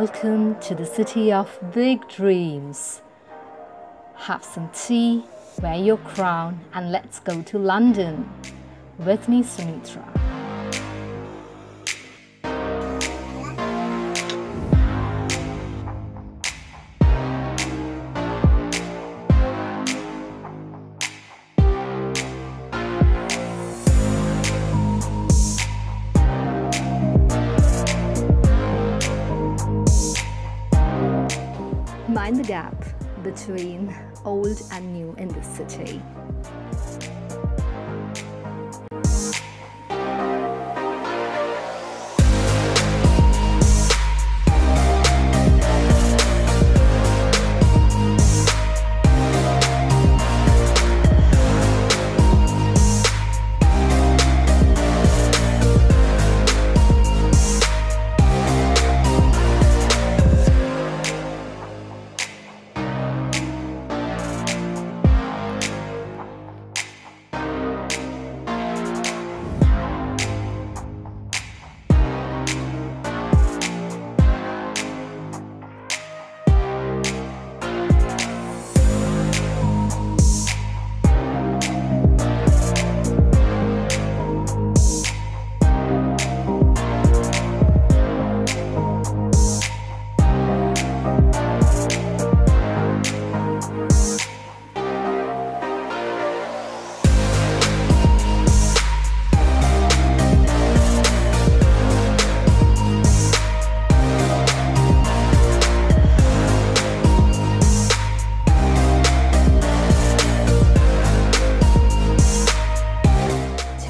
Welcome to the city of big dreams. Have some tea, wear your crown, and let's go to London. With me, Sumitra. Mind the gap between old and new in this city.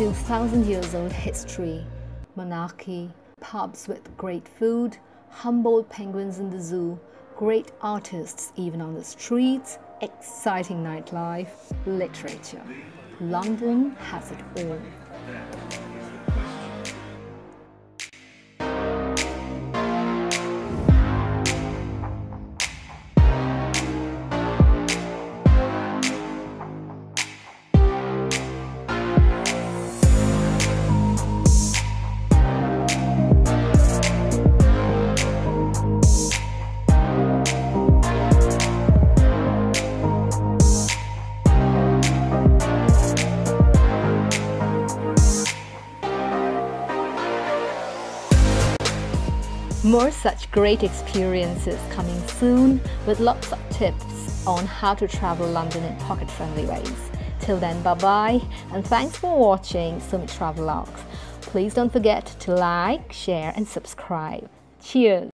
Two thousand years old history, monarchy, pubs with great food, humboldt penguins in the zoo, great artists even on the streets, exciting nightlife, literature. London has it all. More such great experiences coming soon with lots of tips on how to travel London in pocket friendly ways. Till then, bye bye, and thanks for watching sumiTRAVELogs. Please don't forget to like, share, and subscribe. Cheers!